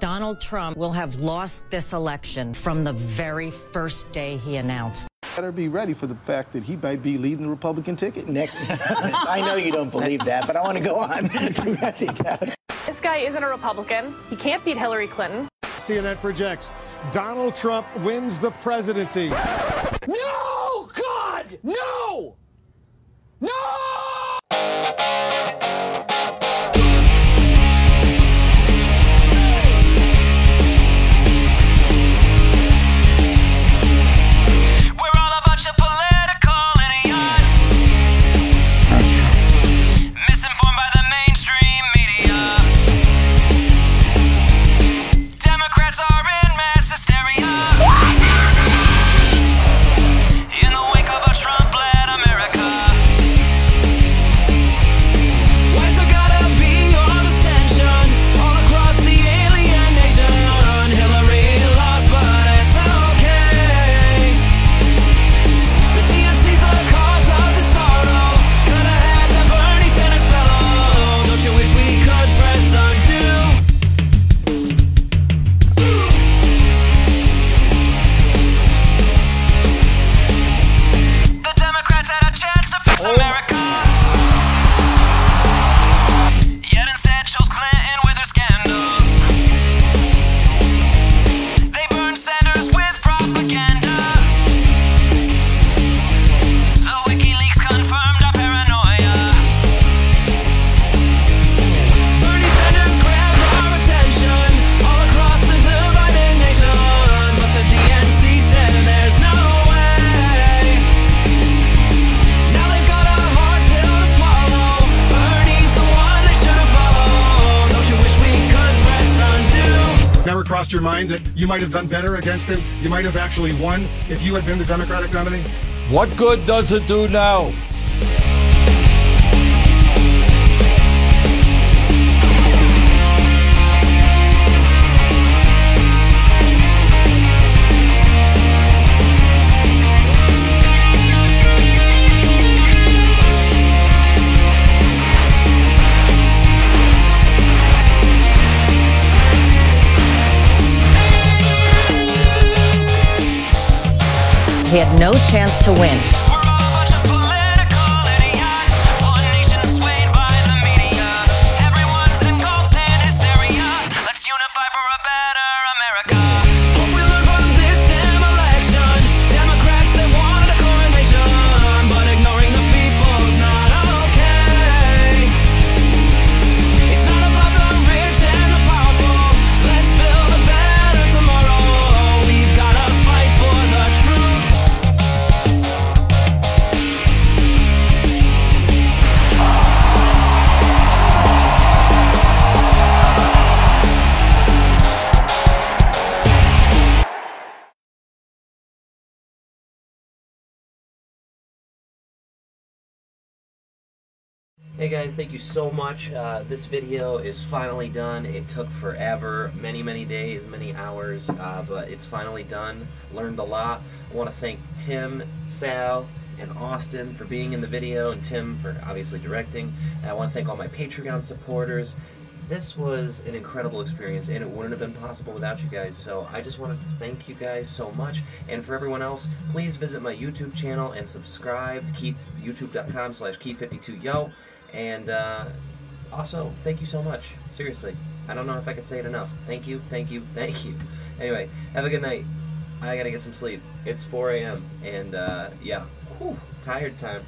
Donald Trump will have lost this election from the very first day he announced. Better be ready for the fact that he might be leading the Republican ticket. Next, I know you don't believe that, but I want to go on This guy isn't a Republican. He can't beat Hillary Clinton. CNN projects Donald Trump wins the presidency. Crossed your mind that you might have done better against him? You might have actually won if you had been the Democratic nominee? What good does it do now? He had no chance to win. Hey guys, thank you so much. Uh, this video is finally done. It took forever, many, many days, many hours, uh, but it's finally done. Learned a lot. I want to thank Tim, Sal, and Austin for being in the video, and Tim for obviously directing. And I want to thank all my Patreon supporters. This was an incredible experience, and it wouldn't have been possible without you guys. So I just wanted to thank you guys so much. And for everyone else, please visit my YouTube channel and subscribe. Keith, youtube.com slash Keith52yo. And uh, also, thank you so much. Seriously. I don't know if I could say it enough. Thank you, thank you, thank you. Anyway, have a good night. I gotta get some sleep. It's 4 a.m. And uh, yeah, whew, tired time.